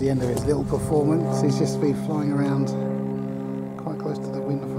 the end of its little performance. He's just been flying around quite close to the wind